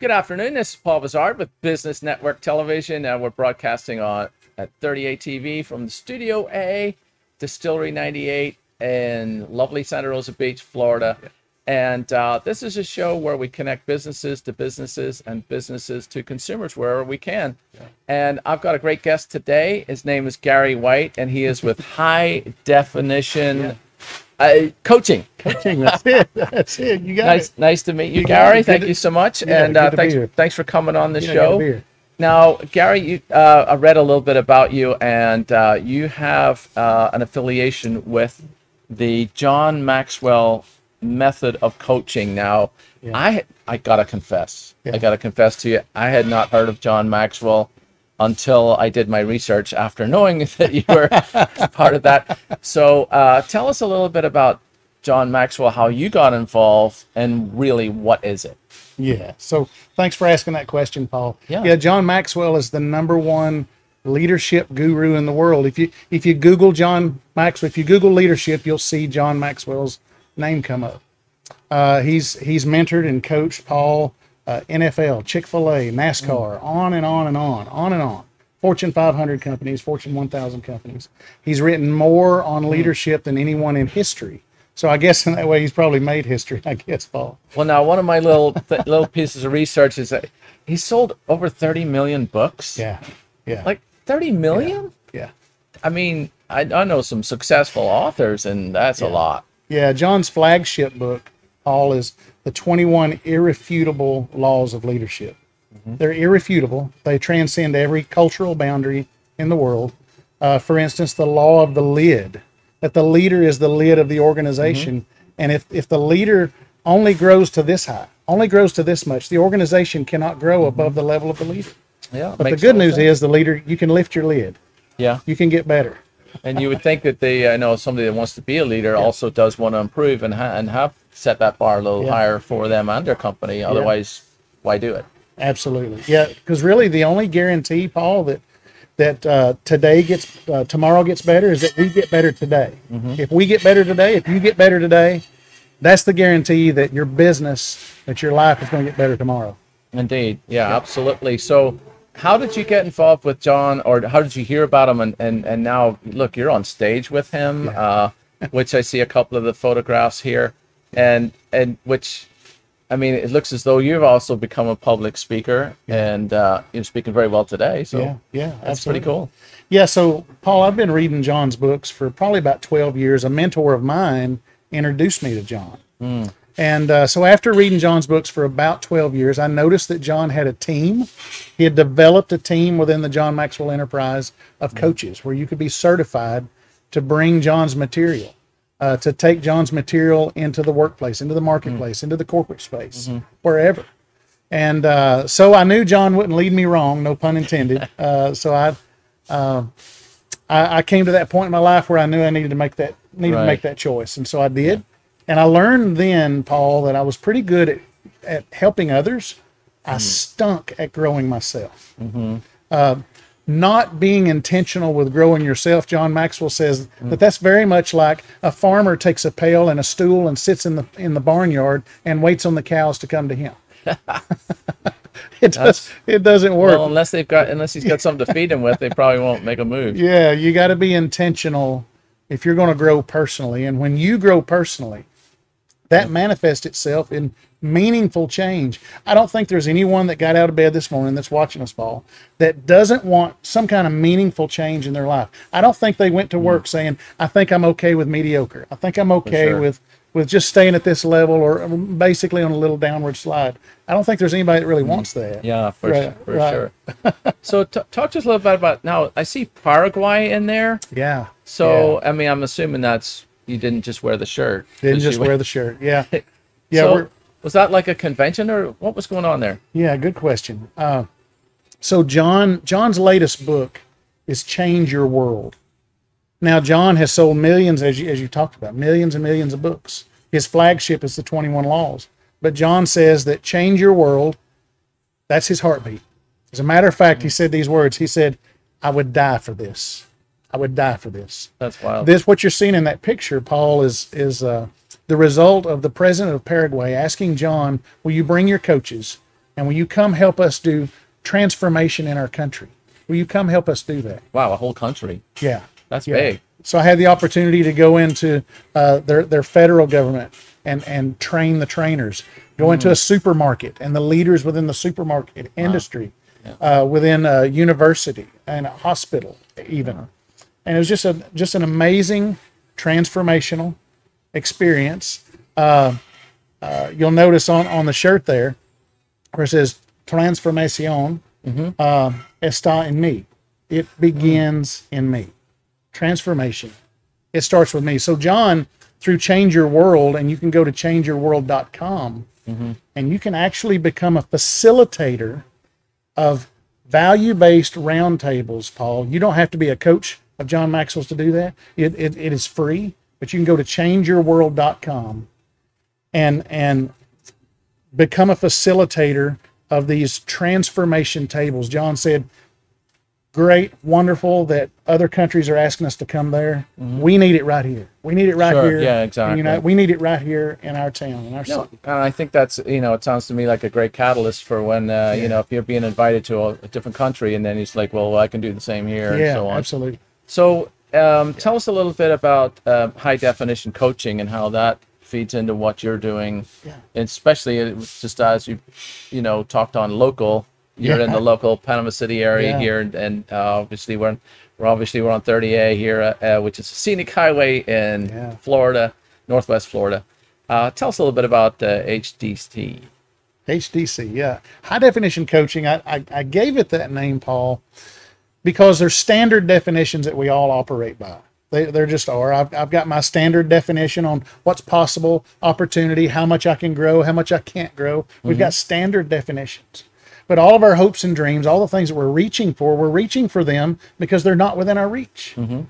Good afternoon. This is Paul Vizard with Business Network Television. Uh, we're broadcasting on at 30A TV from the Studio A, Distillery 98 in lovely Santa Rosa Beach, Florida. And uh, this is a show where we connect businesses to businesses and businesses to consumers wherever we can. And I've got a great guest today. His name is Gary White, and he is with High Definition uh, Coaching. Coaching. That's it. That's it. You got Nice, it. nice to meet you, You Gary. Thank to- you so much, Yeah, and uh, good to be thanks, thanks for coming on the You know, good to show. Now, Gary, you, uh, I read a little bit about you, and uh, you have uh, an affiliation with the John Maxwell method of coaching. Now, Yeah. I I gotta confess, I gotta confess to you, I had not heard of John Maxwell until I did my research after knowing that you were part of that. So, uh, tell us a little bit about John Maxwell, how you got involved, and really what is it? Yeah. So thanks for asking that question, Paul. Yeah. Yeah. John Maxwell is the number one leadership guru in the world. If you if you Google John Maxwell, if you Google leadership, you'll see John Maxwell's name come up. Uh, he's he's mentored and coached Paul, uh, NFL, Chick Fil A, NASCAR, on and on and on, on and on. Fortune 500 companies, Fortune 1000 companies. He's written more on leadership than anyone in history. So I guess in that way, he's probably made history. I guess, Paul. Well, now one of my little th- little pieces of research is that he sold over 30 million books. Yeah, yeah, Like 30 million? yeah. I mean, I, I know some successful authors, and that's a lot. Yeah, John's flagship book, Paul, is the 21 Irrefutable Laws of Leadership. Mm-hmm. They're irrefutable. They transcend every cultural boundary in the world. Uh, for instance, the law of the lid, that the leader is the lid of the organization. Mm-hmm. And if, if the leader only grows to this high, only grows to this much, the organization cannot grow mm-hmm. above the level of the leader. Yeah. But the good news is the leader, you can lift your lid. yeah. You can get better. And you would think that the, I know somebody that wants to be a leader also does want to improve and, ha- and have set that bar a little Yeah. higher for them and their company. Otherwise, why do it? Absolutely, yeah. Because really, the only guarantee, Paul, that that uh, today gets uh, tomorrow gets better is that we get better today. If we get better today, if you get better today, that's the guarantee that your business, that your life is going to get better tomorrow. Indeed. Yeah, absolutely. So, how did you get involved with John, or how did you hear about him? And, and, and now, look, you're on stage with him, uh, which I see a couple of the photographs here, and and which, I mean, it looks as though you've also become a public speaker, and uh, you're speaking very well today. So, yeah, yeah, that's pretty cool. Yeah, so Paul, I've been reading John's books for probably about 12 years. A mentor of mine introduced me to John. And uh, so after reading John's books for about 12 years, I noticed that John had a team. He had developed a team within the John Maxwell Enterprise of coaches where you could be certified to bring John's material, uh, to take John's material into the workplace, into the marketplace, into the corporate space, wherever. And uh, so I knew John wouldn't lead me wrong, no pun intended. Uh, so I, uh, I, I came to that point in my life where I knew I needed to make that needed Right. to make that choice, and so I did. And I learned then, Paul, that I was pretty good at, at helping others. I stunk at growing myself. Not being intentional with growing yourself, John Maxwell says mm. that that's very much like a farmer takes a pail and a stool and sits in the in the barnyard and waits on the cows to come to him. it does. It doesn't work. Well, unless they've got, unless he's got something to feed him with, they probably won't make a move. Yeah, you got to be intentional if you're going to grow personally. And when you grow personally, that mm. manifests itself in meaningful change. I don't think there's anyone that got out of bed this morning that's watching us, Paul, that doesn't want some kind of meaningful change in their life. I don't think they went to hmm. work saying, I think I'm okay with mediocre. I think I'm okay sure. with with just staying at this level or basically on a little downward slide. I don't think there's anybody that really hmm. wants that. Yeah, for, Right, sure, for right. sure. so, t- talk to us a little bit about now. I see Paraguay in there. Yeah. So, I mean, I'm assuming that's you didn't just wear the shirt. Didn't just wear the shirt. Yeah. Yeah. so, we're, was that like a convention or what was going on there? Yeah, good question. Uh, so John John's latest book is Change Your World. Now John has sold millions, as you, as you talked about, millions and millions of books. His flagship is the Twenty One Laws. But John says that Change Your World, that's his heartbeat. As a matter of fact, he said these words. He said, "I would die for this. I would die for this." That's wild. This what you're seeing in that picture, Paul, is is uh, the result of the president of Paraguay asking John, "Will you bring your coaches And will you come help us do transformation in our country? Will you come help us do that? Wow, a whole country. Yeah. That's Yeah. big. So I had the opportunity to go into uh, their their federal government and and train the trainers. Go into a supermarket and the leaders within the supermarket industry, uh, within a university and a hospital even, and it was just a just an amazing transformational experience. Uh, uh, you'll notice on on the shirt there where it says transformación uh, está en mí. It begins in me transformation. It starts with me. So, John, through Change Your World, and you can go to changeyourworld.com and you can actually become a facilitator of value based roundtables, Paul. You don't have to be a coach of John Maxwell's to do that. It, it, it is free, but you can go to changeyourworld.com and, and become a facilitator of these transformation tables. John said, great, wonderful that other countries are asking us to come there. We need it right here. We need it right Sure, here. yeah, exactly. You know, we need it right here in our town, in our No, city. and I think that's you know it sounds to me like a great catalyst for when uh, you know if you're being invited to a, a different country and then it's like well I can do the same here Yeah, and so on. absolutely. So um, tell us a little bit about uh, high definition coaching and how that feeds into what you're doing, Yeah. and especially uh, just as you you know talked on local. You're in the local Panama City area Yeah. here, and, and uh, obviously we're we're obviously we're on 30A here, uh, uh, which is a scenic highway in Yeah. Florida, Northwest Florida. Uh, tell us a little bit about uh, HDC. HDC, yeah. High definition coaching. I, I, I gave it that name, Paul, because there's standard definitions that we all operate by. They, there just are. I've, I've got my standard definition on what's possible, opportunity, how much I can grow, how much I can't grow. We've mm-hmm. got standard definitions. But all of our hopes and dreams, all the things that we're reaching for, we're reaching for them because they're not within our reach. Mm-hmm.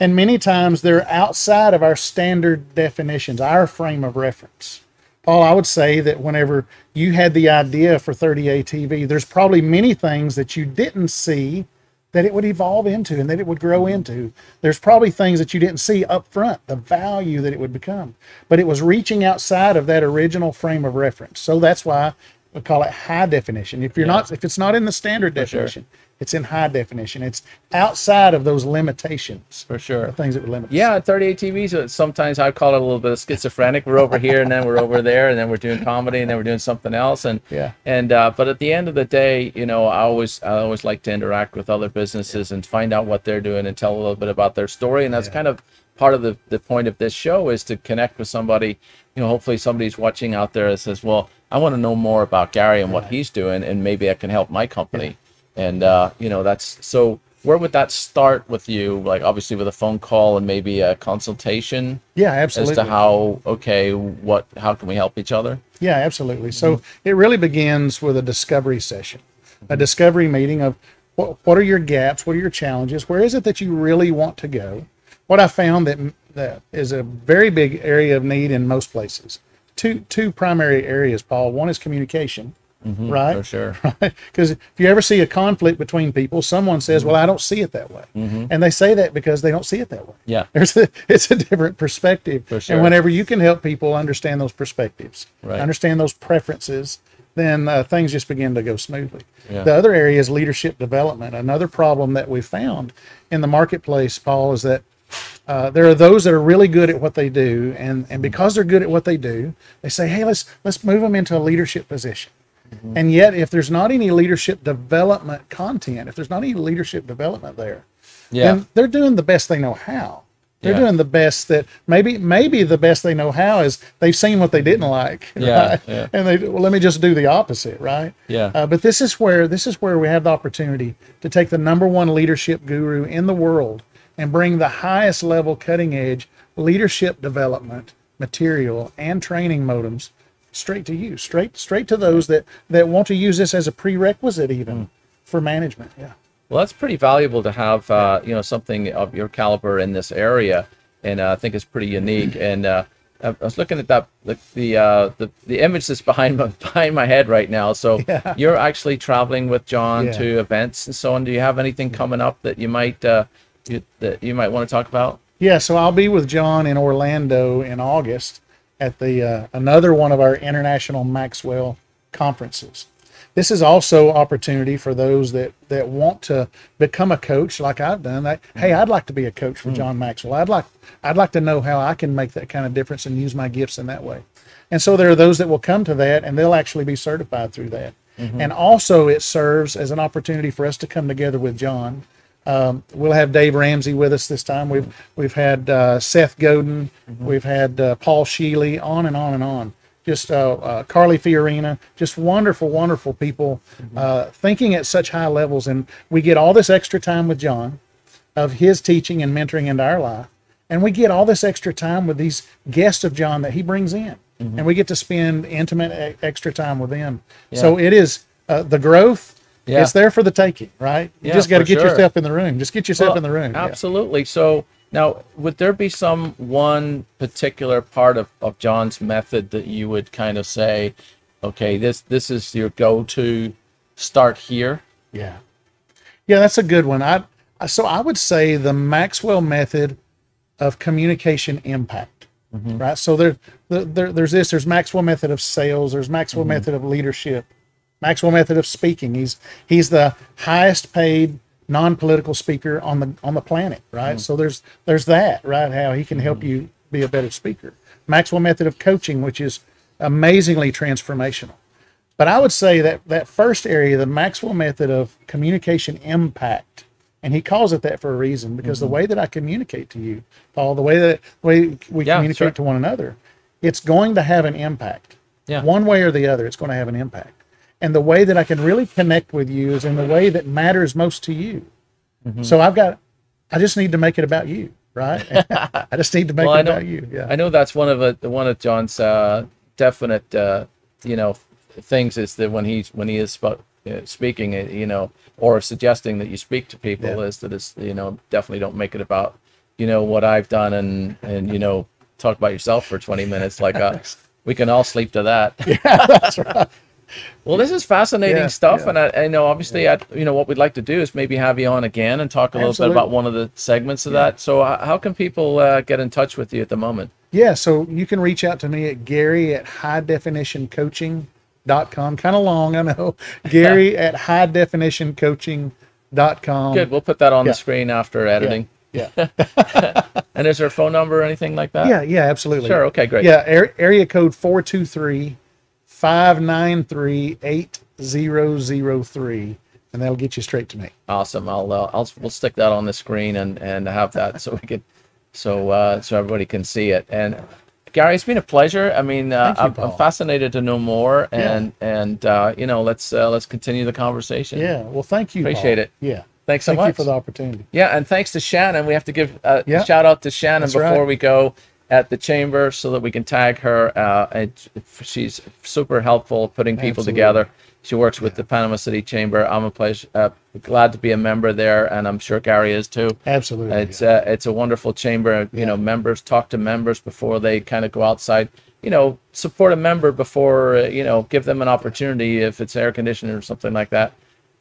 And many times they're outside of our standard definitions, our frame of reference. Paul, I would say that whenever you had the idea for 30A TV, there's probably many things that you didn't see that it would evolve into and that it would grow into. There's probably things that you didn't see up front, the value that it would become. But it was reaching outside of that original frame of reference. So that's why we call it high definition. If you're not if it's not in the standard sure. definition, it's in high definition. It's outside of those limitations. For sure. Things that would limit. Yeah, 30A TV. So sometimes I call it a little bit of schizophrenic. We're over here and then we're over there and then we're doing comedy and then we're doing something else. And Yeah. And uh, but at the end of the day, you know, I always I always like to interact with other businesses and find out what they're doing and tell a little bit about their story. And that's kind of part of the the point of this show is to connect with somebody. You know, hopefully somebody's watching out there that says, "Well, I want to know more about Gary and what he's doing, and maybe I can help my company." And uh, you know, that's so. Where would that start with you? Like obviously with a phone call and maybe a consultation Yeah, absolutely as to how okay, what how can we help each other? Yeah, absolutely. So it really begins with a discovery session, a discovery meeting of what, what are your gaps, what are your challenges, where is it that you really want to go. What I found that that is a very big area of need in most places. Two two primary areas, Paul. One is communication, right? For sure. Right? Because if you ever see a conflict between people, someone says, "Well, I don't see it that way," and they say that because they don't see it that way. Yeah. There's a, it's a different perspective. For sure. And whenever you can help people understand those perspectives, Right. understand those preferences, then uh, things just begin to go smoothly. Yeah. The other area is leadership development. Another problem that we found in the marketplace, Paul, is that uh, there are those that are really good at what they do, and, and because they're good at what they do, they say, "Hey, let's let's move them into a leadership position." Mm-hmm. And yet, if there's not any leadership development content, if there's not any leadership development there, Yeah. then they're doing the best they know how. They're Yeah. doing the best that maybe maybe the best they know how is they've seen what they didn't like, Yeah, right? yeah. and they well, let me just do the opposite, right? Yeah. Uh, but this is where this is where we have the opportunity to take the number one leadership guru in the world and bring the highest level, cutting edge leadership development material and training modems straight to you, straight straight to those that that want to use this as a prerequisite even Hmm. for management. Yeah. Well, that's pretty valuable to have, uh, you know, something of your caliber in this area, and uh, I think it's pretty unique. And uh, I I was looking at that, the the uh, the, the image that's behind my behind my head right now. So Yeah. you're actually traveling with John Yeah. to events and so on. Do you have anything coming up that you might uh, you, that you might want to talk about? Yeah, so I'll be with John in Orlando in August at the uh, another one of our international Maxwell conferences. this is also opportunity for those that that want to become a coach, like I've done. That mm-hmm. hey, I'd like to be a coach for mm. John Maxwell. I'd like I'd like to know how I can make that kind of difference and use my gifts in that way. And so there are those that will come to that, and they'll actually be certified through that. Mm-hmm. And also, it serves as an opportunity for us to come together with John. Um, we'll have Dave Ramsey with us this time. We've we've had uh, Seth Godin, we've had uh, Paul Sheely, on and on and on. Just uh, uh, Carly Fiorina, just wonderful, wonderful people uh, thinking at such high levels, and we get all this extra time with John of his teaching and mentoring into our life, and we get all this extra time with these guests of John that he brings in, and we get to spend intimate extra time with them. So it is uh, the growth. Yeah. It's there for the taking, right? You Yeah, just got to get sure. yourself in the room. Just get yourself Well, in the room. Yeah. Absolutely. So now, would there be some one particular part of, of John's method that you would kind of say, okay, this this is your go-to start here? Yeah. Yeah, that's a good one. I I- so I would say the Maxwell method of communication impact. Mm-hmm. Right. So there, there, there there's this. There's Maxwell method of sales. There's Maxwell mm-hmm. method of leadership. Maxwell method of speaking. He's he's the highest paid non-political speaker on the on the planet. Right. Hmm. So there's there's that. Right. How he can help hmm. you be a better speaker. Maxwell method of coaching, which is amazingly transformational. But I would say that that first area, the Maxwell method of communication impact, and he calls it that for a reason because the hmm. way that I communicate to you, Paul, the way that the way we Yeah, communicate sure. to one another, it's going to have an impact. Yeah. One way or the other, it's going to have an impact. And the way that I can really connect with you is in the way that matters most to you. Mm-hmm. So I've got, I just need to make it about you, right? I just need to make Well, it I know- about you. Yeah. I know that's one of a, one of John's uh, definite, uh, you know, things is that when he's when he is sp- speaking, uh, you know, or suggesting that you speak to people Yeah. is that it's you know definitely don't make it about you know what I've done and and you know talk about yourself for 20 minutes like uh, we can all sleep to that. yeah, That's right. Well, this is fascinating Yeah, stuff, yeah. and I, I know obviously, I, you know, what we'd like to do is maybe have you on again and talk a little Absolutely. bit about one of the segments of that. So, uh, how can people uh, get in touch with you at the moment? Yeah, so you can reach out to me at Gary at highdefinitioncoaching.com. Kind of long, I know. Gary at highdefinitioncoaching.com. Good. We'll put that on Yeah. the screen after editing. Yeah. And is there a phone number or anything like that? Yeah, yeah, absolutely. Sure. Okay. Great. Yeah, area code 423 593 8003. And that'll get you straight to me. Awesome. I'll, uh, I'll we'll stick that on the screen and and have that so we can so uh, so everybody can see it. And Gary, it's been a pleasure. I mean, uh, you, I'm, I'm fascinated to know more, and and uh, you know, let's uh, let's continue the conversation. Yeah, well, thank you. Appreciate Paul. it. Yeah. Thanks so Thank much. you for the opportunity. Yeah, and thanks to Shannon. We have to give a Yeah. shout out to Shannon That's before right. we go at the chamber so that we can tag her. Uh, and she's super helpful putting people Absolutely. together. She works with the Panama City Chamber. I'm a pleasure, uh, glad to be a member there, and I'm sure Gary is too. Absolutely. It's uh, it's a wonderful chamber. You know, members talk to members before they kind of go outside. You know, support a member before uh, you know, give them an opportunity if it's air conditioning or something like that.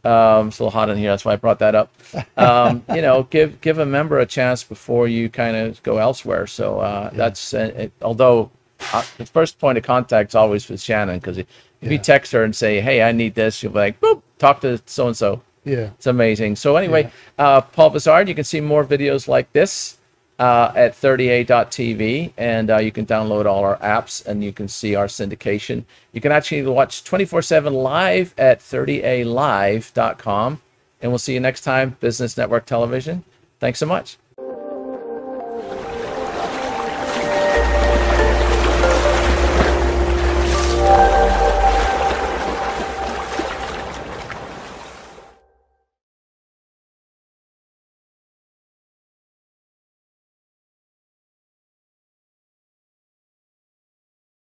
Um, it's a little hot in here, that's why I brought that up. Um, you know, give give a member a chance before you kind of go elsewhere. So uh, that's uh, it, although uh, the first point of contact is always with Shannon because if you Yeah. text her and say, "Hey, I need this," she'll be like, "Boop, talk to so and so." yeah. It's amazing. So anyway, uh, Paul Vizard, you can see more videos like this uh, at 30a.tv, and uh, you can download all our apps, and you can see our syndication. You can actually watch 24/7 live at 30alive.com, and we'll see you next time. Business Network Television. Thanks so much.